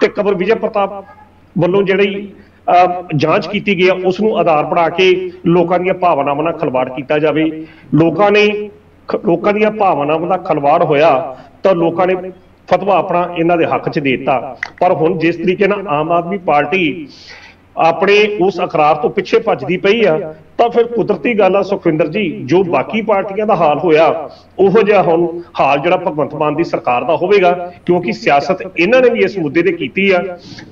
ਤੇ ਕਬਰ ਵਿਜੇ ਪ੍ਰਤਾਪ ਵੱਲੋਂ ਜਿਹੜੀ ਜਾਂਚ ਕੀਤੀ ਗਈ ਉਸ ਨੂੰ ਆਧਾਰ ਬਣਾ ਕੇ ਲੋਕਾਂ ਦੀਆਂ ਭਾਵਨਾਵਾਂ ਨਾਲ ਖਲਵਾੜ ਕੀਤਾ ਜਾਵੇ। ਲੋਕਾਂ ਨੇ ਲੋਕਾਂ ਦੀਆਂ ਭਾਵਨਾਵਾਂ ਦਾ ਖਲਵਾੜ ਹੋਇਆ ਤਾਂ ਲੋਕਾਂ ਨੇ ਫਤਵਾ ਆਪਣਾ ਇਹਨਾਂ ਦੇ ਹੱਕ 'ਚ ਦੇ ਦਿੱਤਾ। ਪਰ ਹੁਣ ਜਿਸ ਤਰੀਕੇ ਨਾਲ ਆਮ ਆਦਮੀ ਪਾਰਟੀ ਆਪਣੇ ਉਸ ਇਕਰਾਰ ਤੋਂ ਪਿੱਛੇ ਭੱਜਦੀ ਪਈ ਆ, ਤਾਂ ਫਿਰ ਕੁਦਰਤੀ ਗੱਲ ਆ ਸੁਖਵਿੰਦਰ ਜੀ, ਜੋ ਬਾਕੀ ਪਾਰਟੀਆਂ ਦਾ ਹਾਲ ਹੋਇਆ, ਉਹੋ ਜਿਹਾ ਹੁਣ ਹਾਲ ਜਿਹੜਾ ਭਗਵੰਤ ਮਾਨ ਦੀ ਸਰਕਾਰ ਦਾ ਹੋਵੇਗਾ, ਕਿਉਂਕਿ ਸਿਆਸਤ ਇਹਨਾਂ ਨੇ ਵੀ ਇਸ ਮੁੱਦੇ ਤੇ ਕੀਤੀ ਆ,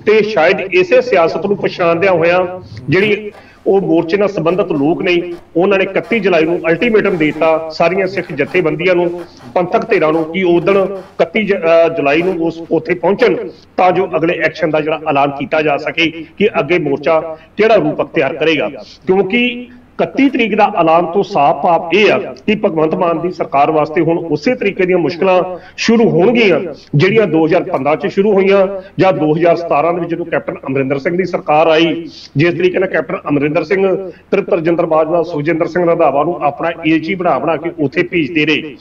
ਤੇ ਸ਼ਾਇਦ ਇਸੇ ਸਿਆਸਤ ਨੂੰ ਪਛਾਣਦਿਆਂ ਹੋਇਆਂ ਜਿਹੜੀ ਉਹ ਮੋਰਚੇ ਨਾਲ ਸੰਬੰਧਿਤ ਲੋਕ ਨੇ ਉਹਨਾਂ ਨੇ 31 ਜੁਲਾਈ ਨੂੰ ਅਲਟੀਮੇਟਮ ਦੇ ਦਿੱਤਾ ਸਾਰੀਆਂ ਸਿੱਖ ਜਥੇਬੰਦੀਆਂ ਨੂੰ, ਪੰਥਕ ਧਿਰਾਂ ਨੂੰ ਕਿ ਉਦੋਂ 31 ਜ- ਜੁਲਾਈ ਨੂੰ ਉਸ ਉੱਥੇ ਪਹੁੰਚਣ ਤਾਂ ਜੋ ਅਗਲੇ ਐਕਸ਼ਨ ਦਾ ਜਿਹੜਾ ਐਲਾਨ ਕੀਤਾ ਜਾ ਸਕੇ ਕਿ ਅੱਗੇ ਮੋਰਚਾ ਕਿਹੜਾ ਰੂਪ ਅਖਤਿਆਰ ਕਰੇਗਾ। ਕਿਉਂਕਿ 31 ਤਰੀਕ ਦਾ ਐਲਾਨ ਤੋਂ ਸਾਫ਼ ਆਪ ਇਹ ਆ ਕਿ ਭਗਵੰਤ ਮਾਨ ਦੀ ਸਰਕਾਰ ਵਾਸਤੇ ਹੁਣ ਉਸੇ ਤਰੀਕੇ ਦੀਆਂ ਮੁਸ਼ਕਲਾਂ ਸ਼ੁਰੂ ਹੋਣਗੀਆਂ, ਜਿਹੜੀਆਂ 2015 ਚ ਸ਼ੁਰੂ ਹੋਈਆਂ ਜਾਂ 2017 ਦੇ ਵਿੱਚ ਜਦੋਂ ਕੈਪਟਨ ਅਮਰਿੰਦਰ ਸਿੰਘ ਦੀ ਸਰਕਾਰ ਆਈ, ਜਿਸ ਤਰੀਕੇ ਨਾਲ ਕੈਪਟਨ ਅਮਰਿੰਦਰ ਸਿੰਘ, ਤ੍ਰਿਪਤ ਰਜਿੰਦਰ ਬਾਜਵਾ, ਸੁਖਜਿੰਦਰ ਸਿੰਘ ਰੰਧਾਵਾ ਨੂੰ ਆਪਣਾ ਏਜੀ ਬਣਾ ਬਣਾ ਕੇ ਉੱਥੇ ਭੇਜਦੇ ਰਹੇ।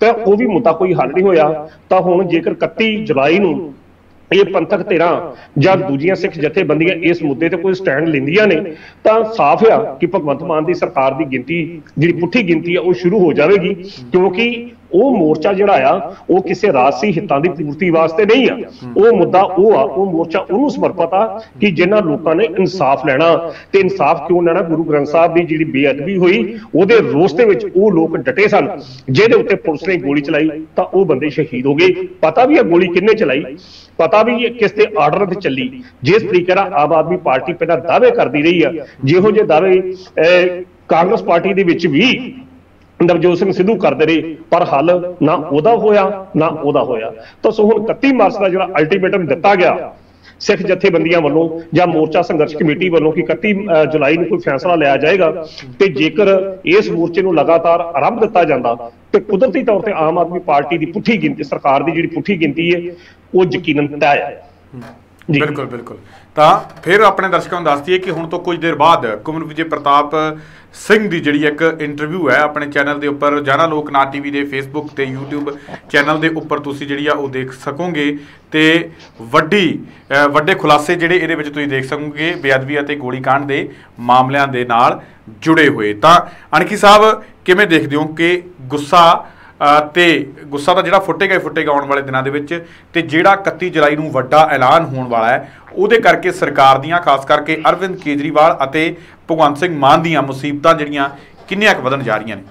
ਤਾਂ ਉਹ ਵੀ ਮੁੱਦਾ ਕੋਈ ਹੱਲ ਨਹੀਂ ਹੋਇਆ। ਤਾਂ ਹੁਣ ਜੇਕਰ 31 ਜੁਲਾਈ ਨੂੰ ਇਹ ਪੰਥਕ ਧਿਰਾਂ ਜਾਂ ਦੂਜੀਆਂ ਸਿੱਖ ਜਥੇਬੰਦੀਆਂ ਇਸ ਮੁੱਦੇ ਤੇ ਕੋਈ ਸਟੈਂਡ ਲੈਂਦੀਆਂ ਨੇ, ਤਾਂ ਸਾਫ਼ ਆ ਕਿ ਭਗਵੰਤ ਮਾਨ ਦੀ ਸਰਕਾਰ ਦੀ ਗਿਣਤੀ, ਜਿਹੜੀ ਪੁੱਠੀ ਗਿਣਤੀ ਆ, ਉਹ ਸ਼ੁਰੂ ਹੋ ਜਾਵੇਗੀ, ਕਿਉਂਕਿ ਉਹ ਮੋਰਚਾ ਜਿਹੜਾ ਆ, ਉਹ ਕਿਸੇ ਰਾਜਸੀ ਹਿੱਤਾਂ ਦੀ ਪੂਰਤੀ ਵਾਸਤੇ ਨਹੀਂ ਆ। ਉਹ ਮੁੱਦਾ ਉਹ ਆ, ਉਹ ਮੋਰਚਾ ਉਹਨੂੰ ਸਮਰਪਿਤ ਆ ਕਿ ਜਿਨ੍ਹਾਂ ਲੋਕਾਂ ਨੇ ਇਨਸਾਫ ਲੈਣਾ, ਤੇ ਇਨਸਾਫ ਕਿਉਂ ਲੈਣਾ? ਗੁਰੂ ਗ੍ਰੰਥ ਸਾਹਿਬ ਦੀ ਜਿਹੜੀ ਬੇਅਦਬੀ ਹੋਈ, ਉਹਦੇ ਰੋਸ ਦੇ ਵਿੱਚ ਉਹ ਲੋਕ ਡਟੇ ਸਨ, ਜਿਹਦੇ ਉੱਤੇ ਪੁਲਿਸ ਨੇ ਗੋਲੀ ਚਲਾਈ, ਤਾਂ ਉਹ ਬੰਦੇ ਸ਼ਹੀਦ ਹੋ ਗਏ। ਪਤਾ ਵੀ ਆ ਗੋਲੀ ਕਿੰਨੇ ਚਲਾਈ? ਪਤਾ ਵੀ ਇਹ ਕਿਸ ਦੇ ਆਰਡਰ ਤੇ ਚੱਲੀ। ਜਿਸ ਤਰੀਕੇ ਨਾਲ ਆਮ ਆਦਮੀ ਪਾਰਟੀ ਪਹਿਲਾਂ ਦਾਅਵੇ ਕਰਦੀ ਰਹੀ ਆ ਜਿਹੋ ਜਿਹੇ ਦਾਅਵੇ ਕਾਂਗਰਸ ਪਾਰਟੀ ਦੇ ਵਿੱਚ ਵੀ ਨਵਜੋਤ ਸਿੰਘ ਸਿੱਧੂ ਕਰਦੇ ਰਹੇ ਪਰ ਹੱਲ ਨਾ ਉਹਦਾ ਹੋਇਆ ਨਾ ਉਹਦਾ ਹੋਇਆ। ਤਾਂ ਸੋ ਹੁਣ 31 ਮਾਰਚ ਦਾ ਜਿਹੜਾ ਅਲਟੀਮੇਟਮ ਦਿੱਤਾ ਗਿਆ ਸਿੱਖ ਜਥੇਬੰਦੀਆਂ ਵੱਲੋਂ ਜਾਂ ਮੋਰਚਾ ਸੰਘਰਸ਼ ਕਮੇਟੀ ਵੱਲੋਂ ਕਿ 31 ਅ, ਜੁਲਾਈ ਨੂੰ ਕੋਈ ਫੈਸਲਾ ਲਿਆ ਜਾਏਗਾ ਤੇ ਜੇਕਰ ਇਸ ਮੋਰਚੇ ਨੂੰ ਲਗਾਤਾਰ ਆਰੰਭ ਦਿੱਤਾ ਜਾਂਦਾ ਤੇ ਕੁਦਰਤੀ ਤੌਰ ਤੇ ਆਮ ਆਦਮੀ ਪਾਰਟੀ ਦੀ ਪੁੱਠੀ ਗਿਣਤੀ ਸਰਕਾਰ ਦੀ ਜਿਹੜੀ ਪੁੱਠੀ ਗਿਣਤੀ ਹੈ ਉਹ ਯਕੀਨਨ ਤੈਅ ਹੈ। ਜੀ। ਬਿਲਕੁਲ ਬਿਲਕੁਲ। ਤਾਂ ਫਿਰ ਆਪਣੇ ਦਰਸ਼ਕਾਂ ਨੂੰ ਦੱਸ ਦਈਏ ਕਿ ਹੁਣ ਤੋਂ ਕੁਝ ਦੇਰ ਬਾਅਦ ਕੁਮਰ ਵਿਜੇ ਪ੍ਰਤਾਪ ਸਿੰਘ ਦੀ ਜਿਹੜੀ ਇੱਕ ਇੰਟਰਵਿਊ ਹੈ ਆਪਣੇ ਚੈਨਲ ਦੇ ਉੱਪਰ ਜਾਨਾ ਲੋਕਨਾਥ ਟੀਵੀ ਦੇ ਫੇਸਬੁੱਕ ਤੇ YouTube ਚੈਨਲ ਦੇ ਉੱਪਰ ਤੁਸੀਂ ਜਿਹੜੀ ਆ ਉਹ ਦੇਖ ਸਕੋਗੇ। ਤੇ ਵੱਡੀ ਵੱਡੇ ਖੁਲਾਸੇ ਜਿਹੜੇ ਇਹਦੇ ਵਿੱਚ ਤੁਸੀਂ ਦੇਖ ਸਕੋਗੇ ਬੇਅਦਬੀ ਅਤੇ ਗੋਲੀकांड ਦੇ ਮਾਮਲਿਆਂ ਦੇ ਨਾਲ ਜੁੜੇ ਹੋਏ। ਤਾਂ ਅਣਖੀ ਸਾਹਿਬ ਕਿਵੇਂ ਦੇਖਦੇ ਹੋ ਕਿ ਗੁੱਸਾ ਤੇ ਗੁੱਸਾ ਤਾਂ ਜਿਹੜਾ ਫੁੱਟੇਗਾ ਹੀ ਫੁੱਟੇਗਾ ਆਉਣ ਵਾਲੇ ਦਿਨਾਂ ਦੇ ਵਿੱਚ ਤੇ ਜਿਹੜਾ 31 ਜੁਲਾਈ ਨੂੰ ਵੱਡਾ ਐਲਾਨ ਹੋਣ ਵਾਲਾ ਹੈ, ਉਹਦੇ ਕਰਕੇ ਸਰਕਾਰ ਦੀਆਂ, ਖਾਸ ਕਰਕੇ ਅਰਵਿੰਦ ਕੇਜਰੀਵਾਲ ਅਤੇ ਭਗਵੰਤ ਸਿੰਘ ਮਾਨ ਦੀਆਂ ਮੁਸੀਬਤਾਂ ਜਿਹੜੀਆਂ ਕਿੰਨੀਆਂ ਕੁ ਵਧਣ ਜਾ ਰਹੀਆਂ ਨੇ?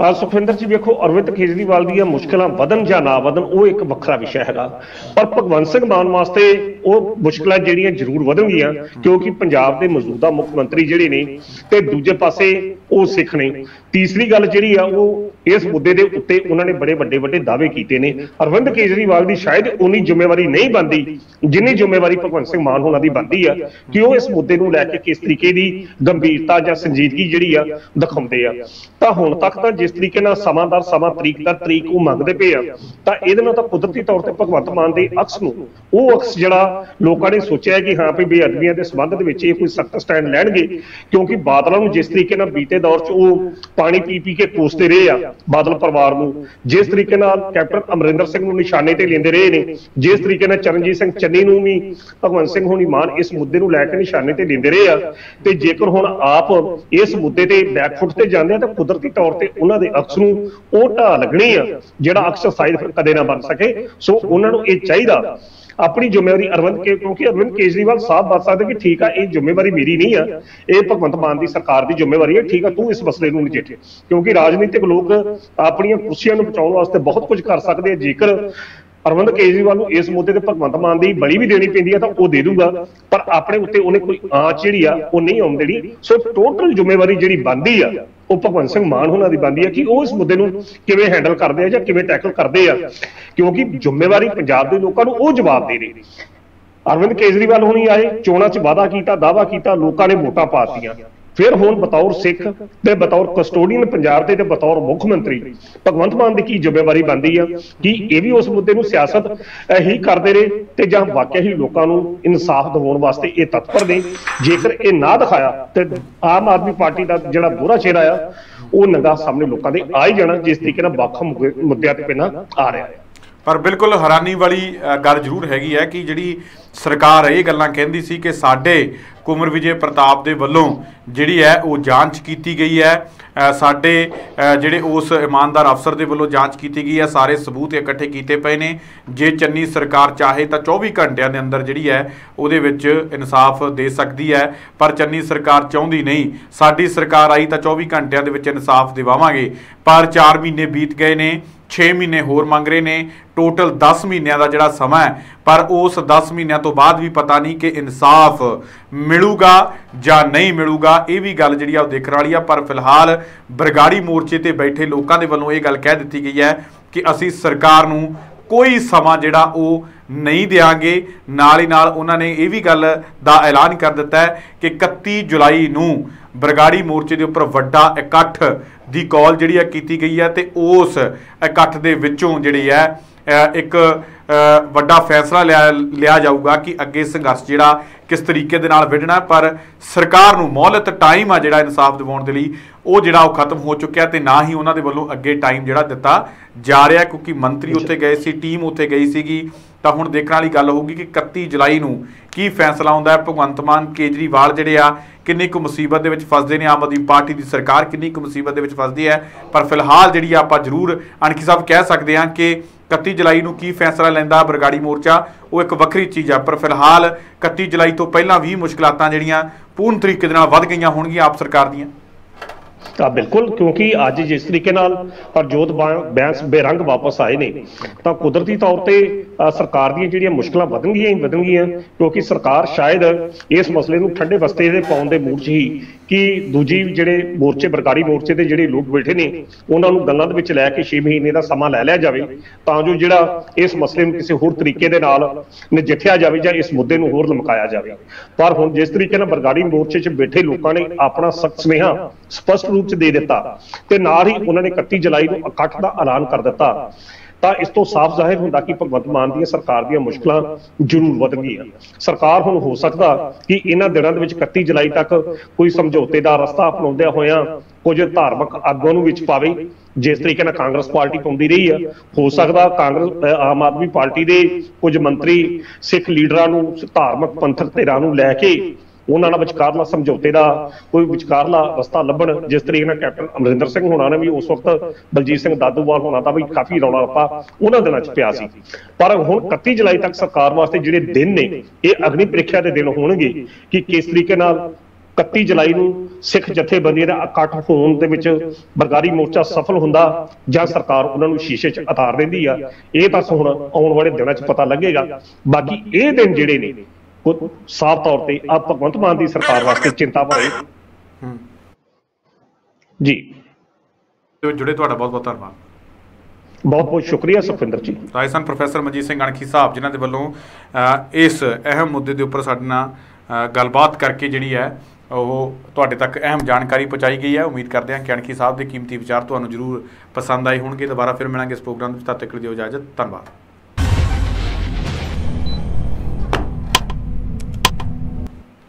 ਆ ਸੁਖਵਿੰਦਰ ਜੀ ਵੇਖੋ, ਅਰਵਿੰਦ ਕੇਜਰੀਵਾਲ ਦੀਆਂ ਮੁਸ਼ਕਲਾਂ ਵਧਣ ਜਾਂ ਨਾ ਵਧਣ, ਉਹ ਇੱਕ ਵੱਖਰਾ ਵਿਸ਼ਾ ਹੈਗਾ। ਪਰ ਭਗਵੰਤ ਸਿੰਘ ਮਾਨ ਵਾਸਤੇ ਉਹ ਮੁਸ਼ਕਲਾਂ ਜਿਹੜੀਆਂ ਜ਼ਰੂਰ ਵਧਣਗੀਆਂ, ਕਿਉਂਕਿ ਪੰਜਾਬ ਦੇ ਮੌਜੂਦਾ ਮੁੱਖ ਮੰਤਰੀ ਜਿਹੜੇ ਨੇ, ਤੇ ਦੂਜੇ ਪਾਸੇ ਉਹ ਸਿੱਖ ਨੇ। ਤੀਸਰੀ ਗੱਲ ਜਿਹੜੀ ਆ, ਉਹ ਇਸ ਮੁੱਦੇ ਦੇ ਉੱਤੇ ਉਹਨਾਂ ਨੇ ਬੜੇ ਵੱਡੇ ਵੱਡੇ ਦਾਅਵੇ ਕੀਤੇ ਨੇ। ਅਰਵਿੰਦ ਕੇਜਰੀਵਾਲ ਦੀ ਸ਼ਾਇਦ ਉਨੀ ਜ਼ਿੰਮੇਵਾਰੀ ਨਹੀਂ ਬਣਦੀ, ਜਿੰਨੀ ਜ਼ਿੰਮੇਵਾਰੀ ਭਗਵੰਤ ਸਿੰਘ ਮਾਨ ਹੋਣਾ ਦੀ ਬਣਦੀ ਆ, ਕਿ ਉਹ ਇਸ ਮੁੱਦੇ ਨੂੰ ਲੈ ਕੇ ਕਿਸ ਤਰੀਕੇ ਦੀ ਗੰਭੀਰਤਾ ਜਾਂ ਸੰਜੀਦਗੀ ਜਿਹੜੀ ਆ ਦਿਖਾਉਂਦੇ ਆ। ਤਾਂ ਹੁਣ ਤੱਕ ਤਾਂ ਜਿਸ ਤਰੀਕੇ ਨਾਲ ਸਮਾਂਦਾਰ ਸਮਾਂ ਤਰੀਕ ਦਾ ਤਰੀਕ ਉਹ ਮੰਗਦੇ ਪਏ ਆ, ਤਾਂ ਇਹਦੇ ਨਾਲ ਤਾਂ ਕੁਦਰਤੀ ਤੌਰ ਤੇ ਭਗਵੰਤ ਮਾਨ ਦੇ ਅਕਸ ਨੂੰ, ਉਹ ਅਕਸ ਜਿਹੜਾ ਲੋਕਾਂ ਨੇ ਸੋਚਿਆ ਕਿ ਹਾਂ ਵੀ ਬੇਅਦਬੀਆਂ ਦੇ ਸੰਬੰਧ ਦੇ ਵਿੱਚ ਇਹ ਕੋਈ ਸਖਤ ਸਟੈਂਡ ਲੈਣਗੇ, ਕਿਉਂਕਿ ਬਾਦਲਾਂ ਨੂੰ ਜਿਸ ਤਰੀਕੇ ਨਾਲ ਬੀਤੇ ਦੌਰ 'ਚ ਉਹ ਪਾਣੀ ਪੀ ਪੀ ਕੇ ਕੋਸਦੇ ਰਹੇ ਆ ਬਾਦਲ ਪਰਿਵਾਰ ਨੂੰ। ਜਿਸ ਤਰੀਕੇ ਨਾਲ ਕੈਪਟਨ ਅਮਰਿੰਦਰ ਸਿੰਘ ਨੂੰ ਨਿਸ਼ਾਨੇ ਤੇ ਲੈਂਦੇ ਰਹੇ ਨੇ, ਜਿਸ ਤਰੀਕੇ ਨਾਲ ਚਰਨਜੀਤ ਸਿੰਘ ਚੰਨੀ ਨੂੰ ਵੀ, ਭਗਵੰਤ ਸਿੰਘ ਹੋਣੀ ਮਾਨ ਇਸ ਮੁੱਦੇ ਨੂੰ ਲੈ ਕੇ ਨਿਸ਼ਾਨੇ ਤੇ ਲੈਂਦੇ ਰਹੇ ਆ। ਤੇ ਜੇਕਰ ਹੁਣ ਆਪ ਇਸ ਮੁੱਦੇ ਤੇ ਬੈਕਫੁੱਟ ਤੇ ਜਾਂਦੇ ਆ, ਤਾਂ ਕੁਦਰਤੀ ਤੌਰ ਤੇ ਉਹਨਾਂ ਦੇ ਅਕਸ ਨੂੰ ਉਹ ਢਾਹ ਲੱਗਣੀ ਆ, ਜਿਹੜਾ ਅਕਸਰ ਸਾਈਡ ਕਦੇ ਨਾ ਬਣ ਸਕੇ। ਸੋ ਉਹਨਾਂ ਨੂੰ ਇਹ ਚਾਹੀਦਾ ਆਪਣੀ ਜ਼ਿੰਮੇਵਾਰੀ ਅਰਵਿੰਦ ਕੇ ਕਿਉਂਕਿ ਅਰਵਿੰਦ ਕੇਜਰੀਵਾਲ ਸਾਹਿਬ ਬਤਾ ਸਕਦੇ ਕਿ ਠੀਕ ਆ, ਇਹ ਜ਼ਿੰਮੇਵਾਰੀ ਮੇਰੀ ਨਹੀਂ ਆ। ਇਹ ਭਗਵੰਤ ਮਾਨ ਦੀ ਸਰਕਾਰ ਦੀ ਜ਼ਿੰਮੇਵਾਰੀ ਹੈ ਠੀਕ ਆ, ਤੂੰ ਇਸ ਮਸਲੇ ਨੂੰ ਨਜਿੱਠੇ। ਕਿਉਂਕਿ ਰਾਜਨੀਤਿਕ ਲੋਕ ਆਪਣੀਆਂ ਕੁਰਸੀਆਂ ਨੂੰ ਬਚਾਉਣ ਵਾਸਤੇ ਬਹੁਤ ਕੁਝ ਕਰ ਸਕਦੇ ਆ। ਜੇਕਰ ਅਰਵਿੰਦ ਕੇਜਰੀਵਾਲ ਨੂੰ ਇਸ ਮੁੱਦੇ ਤੇ ਭਗਵੰਤ ਮਾਨ ਦੀ ਬਲੀ ਵੀ ਦੇਣੀ ਪੈਂਦੀ ਹੈ ਤਾਂ ਉਹ ਦੇ ਦੂਗਾ, ਪਰ ਆਪਣੇ ਉੱਤੇ ਉਹਨੇ ਕੋਈ ਆਂਚ ਜਿਹੜੀ ਆ, ਉਹ ਨਹੀਂ ਆਉਣ ਦੇਣੀ। ਸੋ ਟੋਟਲ ਜ਼ਿੰਮੇਵਾਰੀ ਜਿਹੜੀ ਬਣਦੀ ਆ, ਉਹ ਭਗਵੰਤ ਸਿੰਘ ਮਾਨ ਹੋਣਾ ਦੀ ਬਣਦੀ ਆ ਕਿ ਉਹ ਇਸ ਮੁੱਦੇ ਨੂੰ ਕਿਵੇਂ ਹੈਂਡਲ ਕਰਦੇ ਆ ਜਾਂ ਕਿਵੇਂ ਟੈਕਲ ਕਰਦੇ ਆ। ਕਿਉਂਕਿ ਜ਼ਿੰਮੇਵਾਰੀ ਪੰਜਾਬ ਦੇ ਲੋਕਾਂ ਨੂੰ ਉਹ ਜਵਾਬ ਦੇ ਰਹੇ। ਅਰਵਿੰਦ ਕੇਜਰੀਵਾਲ ਹੁਣੀ ਆਏ, ਚੋਣਾਂ 'ਚ ਵਾਅਦਾ ਕੀਤਾ, ਦਾਅਵਾ ਕੀਤਾ, ਲੋਕਾਂ ਨੇ ਵੋਟਾਂ ਪਾਤੀਆਂ ਫਿਰ ਹੁਣ ਬਤੌਰ ਸਿੱਖ ਤੇ ਬਤੌਰ ਕਸਟੋਡੀਅਨ ਪੰਜਾਬ ਦੇ ਤੇ ਬਤੌਰ ਮੁੱਖ ਮੰਤਰੀ ਭਗਵੰਤ ਮਾਨ ਦੀ ਕੀ ਜ਼ਿੰਮੇਵਾਰੀ ਬਣਦੀ ਆ? ਕਿ ਇਹ ਵੀ ਉਸ ਮੁੱਦੇ ਨੂੰ ਸਿਆਸਤ ਹੀ ਕਰਦੇ ਰਹੇ ਤੇ ਜਾਂ ਵਾਕਿਆ ਹੀ ਲੋਕਾਂ ਨੂੰ ਇਨਸਾਫ ਦਿਵਾਉਣ ਵਾਸਤੇ ਇਹ ਤਤਪਰ ਨੇ? ਜੇਕਰ ਇਹ ਨਾ ਦਿਖਾਇਆ ਤੇ ਆਮ ਆਦਮੀ ਪਾਰਟੀ ਦਾ ਜਿਹੜਾ ਬੁਰਾ ਚਿਹਰਾ ਆ, ਉਹ ਨੰਗਾ ਸਾਹਮਣੇ ਲੋਕਾਂ ਦੇ ਆ ਹੀ ਜਾਣਾ, ਜਿਸ ਤਰੀਕੇ ਨਾਲ ਵੱਖ ਮੁੱਦਿਆਂ ਤੇ ਪਹਿਲਾਂ ਆ ਰਿਹਾ ਹੈ। ਪਰ ਬਿਲਕੁਲ ਹੈਰਾਨੀ ਵਾਲੀ ਗੱਲ ਜ਼ਰੂਰ ਹੈਗੀ ਹੈ ਕਿ ਜਿਹੜੀ ਸਰਕਾਰ ਇਹ ਗੱਲਾਂ ਕਹਿੰਦੀ ਸੀ ਕਿ ਸਾਡੇ ਕੁਮਰ ਵਿਜੇ ਪ੍ਰਤਾਪ ਦੇ ਵੱਲੋਂ ਜਿਹੜੀ ਹੈ ਉਹ ਜਾਂਚ ਕੀਤੀ ਗਈ ਹੈ। ਸਾਡੇ ਜਿਹੜੇ ਉਸ ਇਮਾਨਦਾਰ ਅਫਸਰ ਦੇ ਵੱਲੋਂ ਜਾਂਚ ਕੀਤੀ ਗਈ ਹੈ। ਸਾਰੇ ਸਬੂਤ ਇਕੱਠੇ ਕੀਤੇ ਪਏ ਨੇ। ਜੇ ਚੰਨੀ ਸਰਕਾਰ ਚਾਹੇ ਤਾਂ 24 ਘੰਟਿਆਂ ਦੇ ਅੰਦਰ ਜਿਹੜੀ ਹੈ ਉਹਦੇ ਵਿੱਚ ਇਨਸਾਫ ਦੇ ਸਕਦੀ ਹੈ। ਪਰ ਚੰਨੀ ਸਰਕਾਰ ਚਾਹੁੰਦੀ ਨਹੀਂ। ਸਾਡੀ ਸਰਕਾਰ ਆਈ ਤਾਂ 24 ਘੰਟਿਆਂ ਦੇ ਵਿੱਚ ਇਨਸਾਫ ਦਿਵਾਵਾਂਗੇ। ਪਰ 4 ਮਹੀਨੇ ਬੀਤ ਗਏ ਨੇ। 6 ਮਹੀਨੇ ਹੋਰ ਮੰਗ ਰਹੇ ਨੇ। ਟੋਟਲ 10 ਮਹੀਨਿਆਂ ਦਾ ਜਿਹੜਾ ਸਮਾਂ ਹੈ, ਪਰ ਉਸ 10 ਮਹੀਨਿਆਂ ਤੋਂ ਬਾਅਦ ਵੀ ਪਤਾ ਨਹੀਂ ਕਿ ਇਨਸਾਫ ਮਿਲੂਗਾ ਜਾਂ ਨਹੀਂ ਮਿਲੂਗਾ। ਇਹ ਵੀ ਗੱਲ ਜਿਹੜੀ ਆ ਉਹ ਦੇਖਣ ਵਾਲੀ ਆ, ਪਰ ਫਿਲਹਾਲ ਬਰਗਾੜੀ ਮੋਰਚੇ ਤੇ ਬੈਠੇ ਲੋਕਾਂ ਦੇ ਵੱਲੋਂ ਇਹ ਗੱਲ ਕਹਿ ਦਿੱਤੀ ਗਈ ਹੈ ਕਿ ਅਸੀਂ ਸਰਕਾਰ ਨੂੰ ਕੋਈ ਸਮਾਂ ਜਿਹੜਾ ਉਹ ਨਹੀਂ ਦੇਾਂਗੇ ਨਾਲ ਹੀ ਨਾਲ ਉਹਨਾਂ ਨੇ ਇਹ ਵੀ ਗੱਲ ਦਾ ਐਲਾਨ ਕਰ ਦਿੱਤਾ ਹੈ ਕਿ 31 ਜੁਲਾਈ ਨੂੰ ਬਰਗਾੜੀ ਮੋਰਚੇ ਦੇ ਉੱਪਰ ਵੱਡਾ ਇਕੱਠ ਦੀ ਕਾਲ ਜਿਹੜੀ ਹੈ ਕੀਤੀ ਗਈ ਹੈ ਤੇ ਉਸ ਇਕੱਠ ਦੇ ਵਿੱਚੋਂ ਜਿਹੜੀ ਹੈ ਇੱਕ ਵੱਡਾ ਫੈਸਲਾ ਲਿਆ ਲਿਆ ਜਾਊਗਾ ਕਿ ਅੱਗੇ ਸੰਘਰਸ਼ ਜਿਹੜਾ ਕਿਸ ਤਰੀਕੇ ਦੇ ਨਾਲ ਵਿੜਨਾ। ਪਰ ਸਰਕਾਰ ਨੂੰ ਮੌਲਤ ਟਾਈਮ ਆ ਜਿਹੜਾ ਇਨਸਾਫ ਦਿਵਾਉਣ ਦੇ ਲਈ ਉਹ ਜਿਹੜਾ ਉਹ ਖਤਮ ਹੋ ਚੁੱਕਿਆ ਤੇ ਨਾ ਹੀ ਉਹਨਾਂ ਦੇ ਵੱਲੋਂ ਅੱਗੇ ਟਾਈਮ ਜਿਹੜਾ ਦਿੱਤਾ ਜਾ ਰਿਹਾ ਕਿਉਂਕਿ ਮੰਤਰੀ ਉੱਥੇ ਗਏ ਸੀ ਟੀਮ ਉੱਥੇ ਗਈ ਸੀਗੀ ਤਾਂ ਹੁਣ ਦੇਖਣ ਵਾਲੀ ਗੱਲ ਹੋਊਗੀ ਕਿ 31 ਜੁਲਾਈ ਨੂੰ ਕੀ ਫੈਸਲਾ ਆਉਂਦਾ ਹੈ। ਭਗਵੰਤ ਮਾਨ, ਕੇਜਰੀਵਾਲ ਜਿਹੜੇ ਆ, ਕਿੰਨੀ ਕੁ ਮੁਸੀਬਤ ਦੇ ਵਿੱਚ ਫਸਦੇ ਨੇ? ਆਮ ਆਦਮੀ ਪਾਰਟੀ ਦੀ ਸਰਕਾਰ ਕਿੰਨੀ ਕੁ ਮੁਸੀਬਤ ਦੇ ਵਿੱਚ ਫਸਦੀ ਹੈ? ਪਰ ਫਿਲਹਾਲ ਜਿਹੜੀ ਆਪਾਂ ਜ਼ਰੂਰ ਅਣਖੀ ਸਾਹਿਬ ਕਹਿ ਸਕਦੇ ਹਾਂ ਕਿ 31 ਜੁਲਾਈ ਨੂੰ ਕੀ ਫੈਸਲਾ ਲੈਂਦਾ ਬਰਗਾੜੀ ਮੋਰਚਾ, ਉਹ ਇੱਕ ਵੱਖਰੀ ਚੀਜ਼ ਆ। ਪਰ ਫਿਲਹਾਲ 31 ਜੁਲਾਈ ਤੋਂ ਪਹਿਲਾਂ ਵੀ ਮੁਸ਼ਕਲਾਤਾਂ ਜਿਹੜੀਆਂ ਪੂਰਨ ਤਰੀਕੇ ਦੇ ਨਾਲ ਵੱਧ ਗਈਆਂ ਹੋਣਗੀਆਂ ਆਪ ਸਰਕਾਰ ਦੀਆਂ। ਤਾਂ ਬਿਲਕੁਲ ਕਿਉਂਕਿ ਅੱਜ ਜਿਸ ਤਰੀਕੇ ਨਾਲ ਹਰਜੋਤ ਬਾ- ਬੈਂਸ ਬੇਰੰਗ ਵਾਪਸ ਆਏ ਨੇ ਤਾਂ ਕੁਦਰਤੀ ਤੌਰ ਤੇ ਅ, ਸਰਕਾਰ ਦੀਆਂ ਜਿਹੜੀਆਂ ਮੁਸ਼ਕਲਾਂ ਵਧਣਗੀਆਂ ਹੀ ਵਧਣਗੀਆਂ ਕਿਉਂਕਿ ਸਰਕਾਰ ਸ਼ਾਇਦ ਇਸ ਮਸਲੇ ਨੂੰ ਠੰਡੇ ਵਸਤੇ ਦੇ ਪਾਉਣ ਦੇ ਮੂਡ 'ਚ ਹੀ ਕਿ ਦੂਜੀ ਜਿਹੜੇ ਮੋਰਚੇ ਬਰਗਾੜੀ ਮੋਰਚੇ ਦੇ ਜਿਹੜੇ ਲੋਕ ਬੈਠੇ ਨੇ, ਉਹਨਾਂ ਨੂੰ ਗੱਲਾਂ ਦੇ ਵਿੱਚ ਲੈ ਕੇ 6 ਮਹੀਨੇ ਦਾ ਸਮਾਂ ਲੈ ਲਿਆ ਜਾਵੇ, ਤਾਂ ਜੋ ਜਿਹੜਾ ਇਸ ਮਸਲੇ ਨੂੰ ਕਿਸੇ ਹੋਰ ਤਰੀਕੇ ਦੇ ਨਾਲ ਨਜਿੱਠਿਆ ਜਾਵੇ ਜਾਂ ਇਸ ਮੁੱਦੇ ਨੂੰ ਹੋਰ ਲਮਕਾਇਆ ਜਾਵੇ। ਪਰ ਹੁਣ ਜਿਸ ਤਰੀਕੇ ਨਾਲ ਬਰਗਾੜੀ ਮੋਰਚੇ 'ਚ ਬੈਠੇ ਲੋਕਾਂ ਨੇ ਆਪਣਾ ਸਖਤ ਸੁਨੇਹਾ ਸਪਸ਼ਟ ਰੂਪ 'ਚ ਦੇ ਦਿੱਤਾ ਤੇ ਨਾਲ ਹੀ ਉਹਨਾਂ ਨੇ 31 ਜੁਲਾਈ ਨੂੰ ਇਕੱਠ ਦਾ ਐਲਾਨ ਕਰ ਦਿੱਤਾ। ਤਾਂ ਇਸ ਤੋਂ ਸਾਫ਼ ਜ਼ਾਹਿਰ ਹੁੰਦਾ ਕਿ ਭਗਵੰਤ ਮਾਨ ਦੀਆਂ ਸਰਕਾਰ ਦੀਆਂ ਮੁਸ਼ਕਲਾਂ ਜ਼ਰੂਰ ਵਧਣਗੀਆਂ। ਸਰਕਾਰ ਹੁਣ ਹੋ ਸਕਦਾ ਕਿ ਇਹਨਾਂ ਦਿਨਾਂ ਦੇ ਵਿੱਚ 31 ਜੁਲਾਈ ਤੱਕ ਕੋਈ ਸਮਝੌਤੇ ਦਾ ਰਸਤਾ ਅਪਣਾਉਂਦਿਆਂ ਹੋਇਆਂ ਕੁਝ ਧਾਰਮਿਕ ਆਗੂਆਂ ਨੂੰ ਵਿੱਚ ਪਾਵੇ। ਜਿਸ ਤਰੀਕੇ ਨਾਲ ਕਾਂਗਰਸ ਪਾਰਟੀ ਪਾਉਂਦੀ ਰਹੀ ਆ ਹੋ ਸਕਦਾ ਕਾਂਗਰਸ ਅ, ਆਮ ਆਦਮੀ ਪਾਰਟੀ ਦੇ ਕੁਝ ਮੰਤਰੀ ਸਿੱਖ ਲੀਡਰਾਂ ਨੂੰ ਧਾਰਮਿਕ ਪੰਥਕ ਧਿਰਾਂ ਨੂੰ ਲੈ ਕੇ ਉਹਨਾਂ ਨਾਲ ਵਿਚਕਾਰਲਾ ਸਮਝੌਤੇ ਦਾ ਕੋਈ ਵਿਚਕਾਰਲਾ ਰਸਤਾ ਲੱਭਣ, ਜਿਸ ਤਰੀਕੇ ਨਾਲ ਕੈਪਟਨ ਅਮਰਿੰਦਰ ਸਿੰਘ ਹੋਣਾ ਨੇ ਵੀ ਉਸ ਵਕਤ ਬਲਜੀਤ ਸਿੰਘ ਦਾਦੂਵਾਲ ਹੋਣਾ ਦਾ ਵੀ ਕਾਫੀ ਰੌਲਾ ਰੱਪਾ ਉਹਨਾਂ ਦਿਨਾਂ 'ਚ ਪਿਆ ਸੀ। ਪਰ ਹੁਣ 31 ਜੁਲਾਈ ਤੱਕ ਸਰਕਾਰ ਵਾਸਤੇ ਜਿਹੜੇ ਦਿਨ ਨੇ, ਇਹ ਅਗਨੀ ਪ੍ਰੀਖਿਆ ਦੇ ਦਿਨ ਹੋਣਗੇ ਕਿ ਕਿਸ ਤਰੀਕੇ ਨਾਲ 31 ਜੁਲਾਈ ਨੂੰ ਸਿੱਖ ਜਥੇਬੰਦੀਆਂ ਦਾ ਇਕੱਠ ਹੋਣ ਦੇ ਵਿੱਚ ਬਰਗਾਰੀ ਮੋਰਚਾ ਸਫਲ ਹੁੰਦਾ ਜਾਂ ਸਰਕਾਰ ਉਹਨਾਂ ਨੂੰ ਸ਼ੀਸ਼ੇ 'ਚ ਉਤਾਰ ਦਿੰਦੀ ਆ, ਇਹ ਬਸ ਹੁਣ ਆਉਣ ਵਾਲੇ ਦਿਨਾਂ 'ਚ ਪਤਾ ਲੱਗੇਗਾ। ਬਾਕੀ ਇਹ ਦਿਨ ਜਿਹੜੇ ਨੇ ਸਾਫ਼ ਤੌਰ ਤੇ ਆ ਭਗਵੰਤ ਮਾਨ ਦੀ ਸਰਕਾਰ ਵਾਸਤੇ ਚਿੰਤਾ ਭਰੇ ਹੂੰ। ਜੀ। ਤੇ ਜੁੜੇ ਤੁਹਾਡਾ ਬਹੁਤ ਬਹੁਤ ਧੰਨਵਾਦ। ਬਹੁਤ ਬਹੁਤ ਸ਼ੁਕਰੀਆ ਸੁਖਵਿੰਦਰ ਜੀ। ਰਾਜਸਥਾਨ ਪ੍ਰੋਫੈਸਰ ਮਨਜੀਤ ਸਿੰਘ ਅਣਖੀ ਸਾਹਿਬ ਜਿਨ੍ਹਾਂ ਦੇ ਵੱਲੋਂ ਇਸ ਅਹਿਮ ਮੁੱਦੇ ਦੇ ਉੱਪਰ ਸਾਡੇ ਨਾਲ ਗੱਲਬਾਤ ਕਰਕੇ ਜਿਹੜੀ ਹੈ ਉਹ ਤੁਹਾਡੇ ਤੱਕ ਅਹਿਮ ਜਾਣਕਾਰੀ ਪਹੁੰਚਾਈ ਗਈ ਹੈ। ਉਮੀਦ ਕਰਦੇ ਹਾਂ ਕਿ ਅਣਖੀ ਸਾਹਿਬ ਦੇ ਕੀਮਤੀ ਵਿਚਾਰ ਤੁਹਾਨੂੰ ਜ਼ਰੂਰ ਪਸੰਦ ਆਏ ਹੋਣਗੇ। ਦੁਬਾਰਾ ਫਿਰ ਮਿਲਾਂਗੇ ਇਸ ਪ੍ਰੋਗਰਾਮ ਵਿੱਚ। ਤਦ ਤੱਕ ਦਿਓ ਇਜਾਜ਼ਤ। ਧੰਨਵਾਦ।